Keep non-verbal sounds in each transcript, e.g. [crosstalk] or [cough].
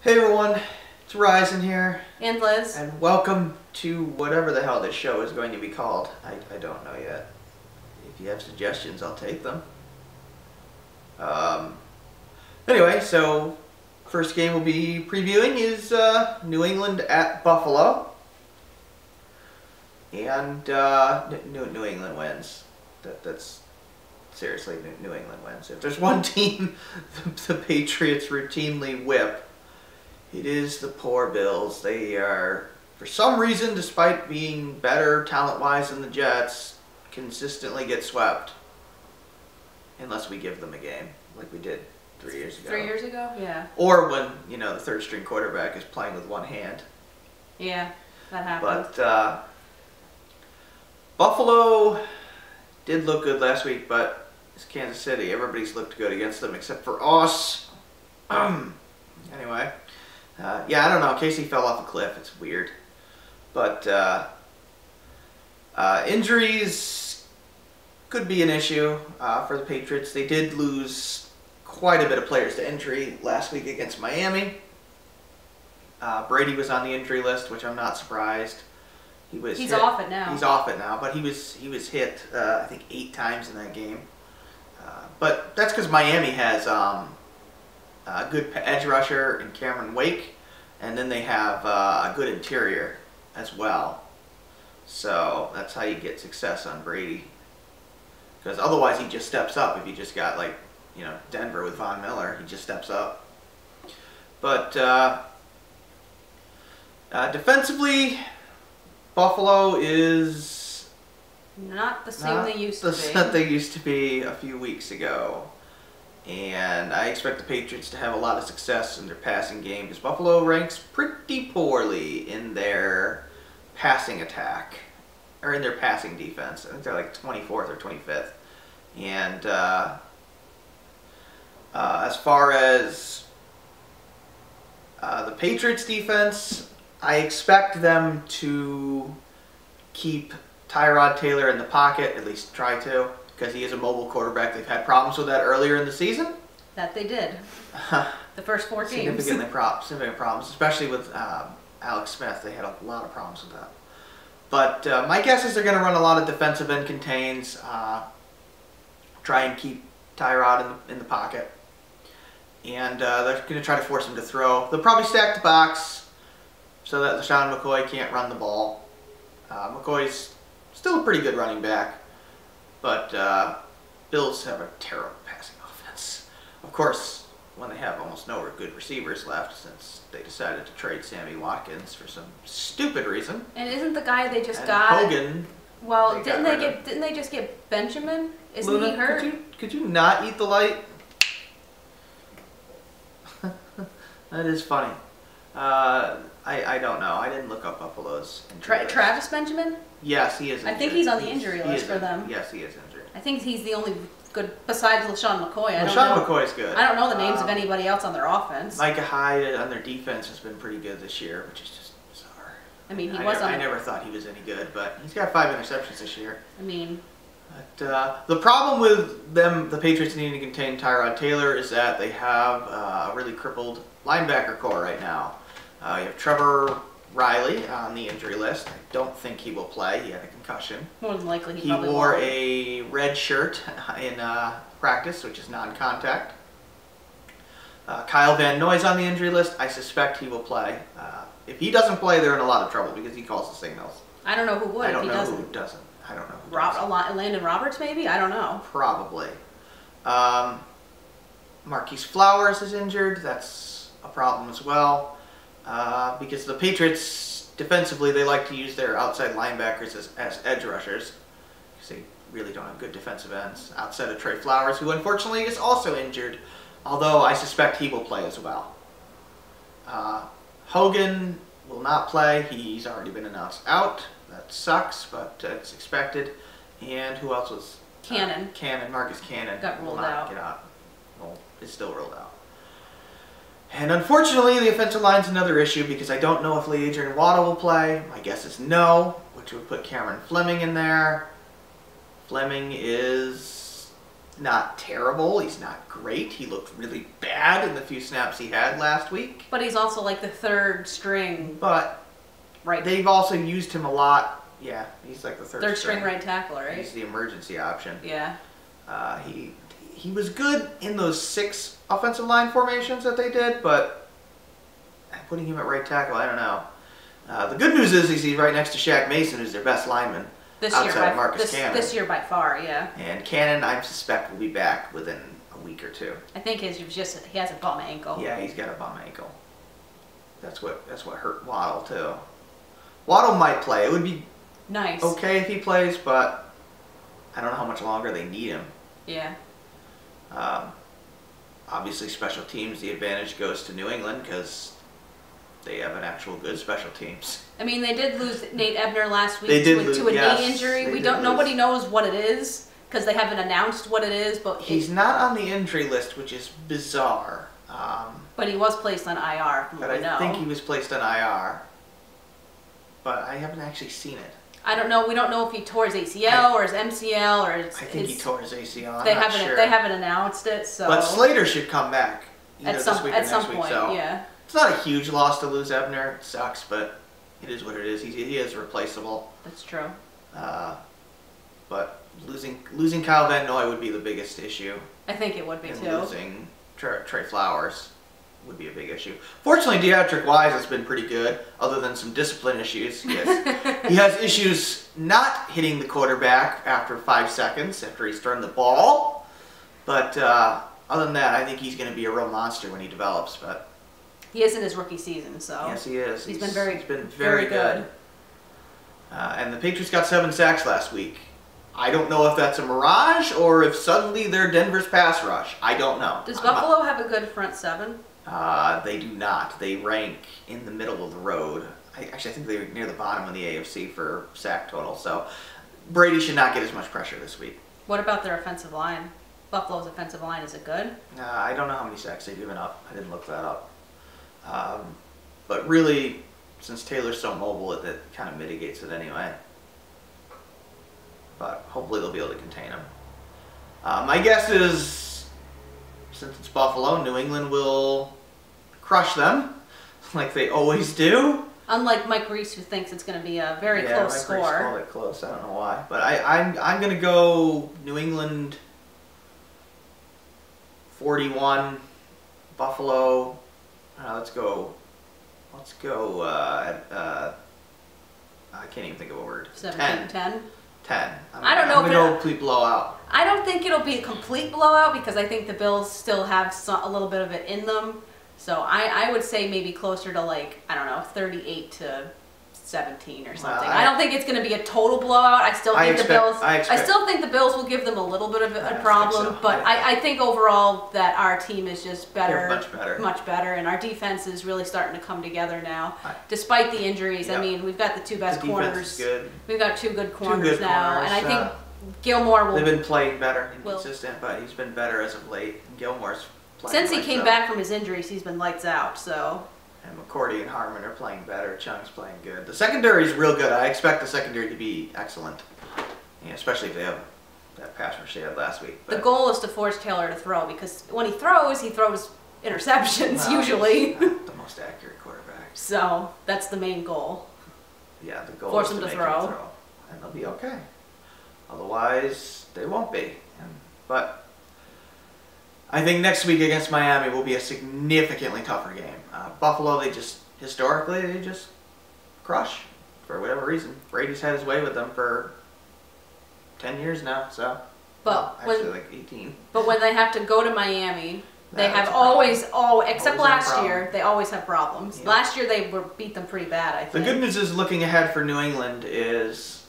Hey everyone, it's Raizhen here, And Liz. and welcome to whatever the hell this show is going to be called. I, I don't know yet. If you have suggestions, I'll take them. Um, anyway, so first game we'll be previewing is uh, New England at Buffalo. And uh, New, New England wins. That, that's seriously New, New England wins. If there's one [laughs] team the, the Patriots routinely whip, it is the poor Bills. They are, for some reason, despite being better talent-wise than the Jets, consistently get swept. Unless we give them a game, like we did three years ago. Three years ago? Yeah. Or when, you know, the third string quarterback is playing with one hand. Yeah, that happened. But uh, Buffalo did look good last week, but it's Kansas City. Everybody's looked good against them except for us. [clears throat] uh, yeah, I don't know. Casey fell off a cliff. It's weird. But uh, uh, injuries could be an issue uh, for the Patriots. They did lose quite a bit of players to injury last week against Miami. Uh, Brady was on the injury list, which I'm not surprised. He was. He's hit- off it now. He's off it now, but he was he was hit uh, I think eight times in that game. Uh, but that's because Miami has um, a good edge rusher in Cameron Wake, and then they have uh, a good interior as well. So that's how you get success on Brady. Because otherwise, he just steps up. If you just got like you know Denver with Von Miller, he just steps up. But uh, uh, defensively, Buffalo is Not the same not they used the to be. [laughs] they used to be a few weeks ago. And I expect the Patriots to have a lot of success in their passing game because Buffalo ranks pretty poorly in their passing attack or in their passing defense. I think they're like 24th or 25th. And uh, uh, as far as uh, the Patriots defense, I expect them to keep Tyrod Taylor in the pocket, at least try to, because he is a mobile quarterback. They've had problems with that earlier in the season. That they did. The first four games. Significantly prob- significant problems, especially with um, Alex Smith. They had a lot of problems with that. But uh, my guess is they're going to run a lot of defensive end contains, uh, try and keep Tyrod in the, in the pocket, and uh, they're going to try to force him to throw. They'll probably stack the box so that LeSean McCoy can't run the ball. Uh, McCoy's still a pretty good running back, but uh, Bills have a terrible passing offense. Of course, when they have almost no good receivers left since they decided to trade Sammy Watkins for some stupid reason. And isn't the guy they just and got? Hogan. well, they didn't they rid of. get? Didn't they just get Benjamin? Isn't Luna, he hurt? Could you, could you not eat the light? [laughs] that is funny. Uh, I, I don't know. I didn't look up Buffalo's Tra- list. Travis Benjamin? Yes, he is. I think he's on the injury he list is for them. Yes, he is injured. I think he's the only good besides LeSean McCoy. I LeSean know. McCoy's good. I don't know the names of Um, anybody else on their offense. Micah Hyde on their defense has been pretty good this year, which is just bizarre. I mean, he I, was never, on. I never thought he was any good, but he's got five interceptions this year. I mean, But uh, the problem with them, the Patriots needing to contain Tyrod Taylor, is that they have uh, a really crippled linebacker core right now. Uh, you have Trevor Riley on the injury list. I don't think he will play. He had a concussion. more than likely he, He probably wore won't. a red shirt [laughs] in uh, practice, which is non-contact. Uh, Kyle Van Noy's on the injury list. I suspect he will play. Uh, if he doesn't play, they're in a lot of trouble because he calls the signals. I don't know who would I don't know doesn't. who doesn't. I don't know. Who Rob, doesn't. a lot, Landon Roberts, maybe? I don't know. Probably. Um, Marquis Flowers is injured. That's a problem as well. Uh, because the Patriots, defensively, they like to use their outside linebackers as, as edge rushers. Because they really don't have good defensive ends. Outside of Trey Flowers, who unfortunately is also injured. Although I suspect he will play as well. Uh, Hogan will not play. He's already been announced out. That sucks, but uh, it's expected. And who else was Cannon. uh, Cannon, Marcus Cannon Got will ruled not out. Get out. Well, is still ruled out. And unfortunately, the offensive line's another issue because I don't know if LaAdrian Waddle will play. My guess is no, which would put Cameron Fleming in there. Fleming is not terrible. He's not great. He looked really bad in the few snaps he had last week. But he's also like the third string But right they've also used him a lot. Yeah, he's like the third, third string right tackle, right? He's the emergency option. Yeah. Uh, he he was good in those six offensive line formations that they did, but putting him at right tackle, I don't know. Uh, the good news is he's right next to Shaq Mason, who's their best lineman, This year Outside by Marcus this, Cannon. this year by far, yeah. and Cannon, I suspect, will be back within a week or two. I think his was just he has a bum ankle. Yeah, he's got a bum ankle. That's what that's what hurt Waddle too. Waddle might play. It would be Nice. okay if he plays, but I don't know how much longer they need him. Yeah. Um, obviously, special teams, the advantage goes to New England because they have an actual good special teams. I mean, they did lose Nate Ebner last week to, a- lose- to a yes, knee injury. We don't. lose. Nobody knows what it is because they haven't announced what it is. But He's it, not on the injury list, which is bizarre. Um, but he was placed on IR. But we know. I think he was placed on IR. But I haven't actually seen it. I don't know. We don't know if he tore his ACL or his MCL or his. I think his, he tore his ACL. I'm they haven't. sure. They haven't announced it. So But Slater should come back at this some week or at next some week. point, so yeah. it's not a huge loss to lose Ebner. It sucks, but it is what it is. He, he is replaceable. That's true. Uh, but losing losing Kyle Van Noy would be the biggest issue, I think it would be and too. losing Trey Flowers would be a big issue. Fortunately, Deatrich Wise has been pretty good, other than some discipline issues. He has, he has [laughs] issues not hitting the quarterback after five seconds after he's turned the ball. But uh, other than that, I think he's going to be a real monster when he develops. But He is in his rookie season, so yes, he is. He's been very- he's been very very, good. good. Uh, and the Patriots got seven sacks last week. I don't know if that's a mirage or if suddenly they're Denver's pass rush. I don't know. does I'm not- Buffalo have a good front seven? Uh, they do not. They rank in the middle of the road. I, actually, I think they're near the bottom of the AFC for sack total. So Brady should not get as much pressure this week. What about their offensive line? Buffalo's offensive line is it good? Uh, I don't know how many sacks they've given up. I didn't look that up. Um, but really, since Taylor's so mobile, it, it kind of mitigates it anyway. But hopefully they'll be able to contain him. Uh, my guess is, since it's Buffalo, New England will crush them, [laughs] like they always do. Unlike Mike Reiss, who thinks it's going to be a very yeah, close Mike Reiss score. called it close. I don't know why, but I, I'm I'm gonna go New England. Forty-one, Buffalo. Uh, let's go. Let's go. Uh, uh, I can't even think of a word. 17 10. 10. 10. I'm, I don't know I'm gonna it- go complete blowout. I don't think it'll be a complete blowout because I think the Bills still have some, a little bit of it in them. So I, I would say maybe closer to like, I don't know, 38 to 17 or something. I, I- don't think it's going to be a total blowout. I still I think expect- the Bills I expect- I, still think the Bills will give them a little bit of a, I problem, so. but I- I, I think overall that our team is just better. They're much better. much better, and our defense is really starting to come together now, I- despite the injuries. I mean, we've got the two best the corners. is good. We've got two good corners good now, corners, and I think uh, Gilmore will. They've been playing better, Well- inconsistent, but he's been better as of late. Gilmore's playing Since he lights came out. back from his injuries, he's been lights out. So And McCourty and Harmon are playing better. Chung's playing good. The secondary is real good. I expect the secondary to be excellent, yeah, especially if they have that pass rush they had last week. the goal is to force Taylor to throw because when he throws, he throws interceptions Well, usually. [laughs] the most accurate quarterback. so that's the main goal. Yeah, the goal Force is him to, to throw. throw, and they'll be okay. Otherwise, they won't be. And, but I think next week against Miami will be a significantly tougher game. Uh, Buffalo, they just historically they just crush for whatever reason. Brady's had his way with them for ten years now, so But well, when like eighteen. but when they have to go to Miami, they have always oh except Always last year they always have problems. Yeah. Last year they were beat them pretty bad. I think. The good news is looking ahead for New England is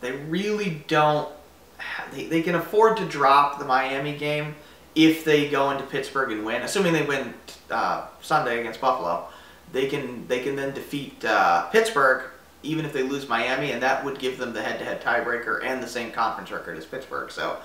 they really don't. They, they can afford to drop the Miami game if they go into Pittsburgh and win. Assuming they win uh, Sunday against Buffalo, they can they can then defeat uh, Pittsburgh even if they lose Miami, and that would give them the head-to-head tiebreaker and the same conference record as Pittsburgh. So.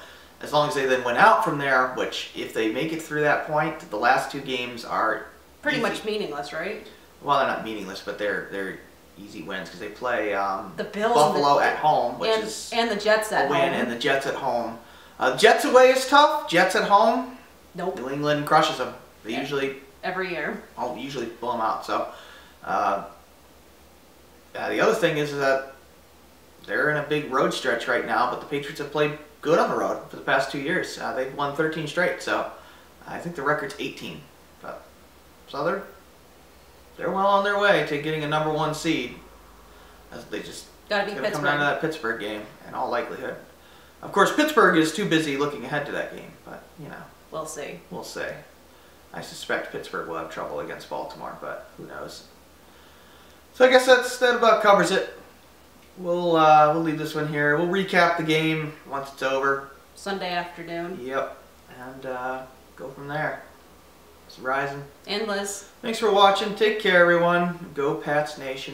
As long as they then went out from there, which if they make it through that point, the last two games are pretty easy. much meaningless, right? well, they're not meaningless, but they're they're easy wins because they play um, The Bills Buffalo the, at home, which and, is and the Jets a at win, home. and the Jets at home. Uh, Jets away is tough. Jets at home, Nope. New England crushes them. They Yeah. usually, Every year. I'll usually blow them out. So, uh, uh, the other thing is that they're in a big road stretch right now, but the Patriots have played good on the road for the past two years. Uh, they've won 13 straight, so I think the record's 18. But so they're they're well on their way to getting a number one seed. As they just Gotta be gonna come down to that Pittsburgh game in all likelihood. Of course, Pittsburgh is too busy looking ahead to that game, but you know We'll see. we'll see. I suspect Pittsburgh will have trouble against Baltimore, but who knows? So I guess that's that about covers it. We'll uh, we'll leave this one here. We'll recap the game once it's over. Sunday afternoon. Yep, and uh, go from there. It's Raizhen. And Liz. Thanks for watching. Take care, everyone. Go Pats Nation.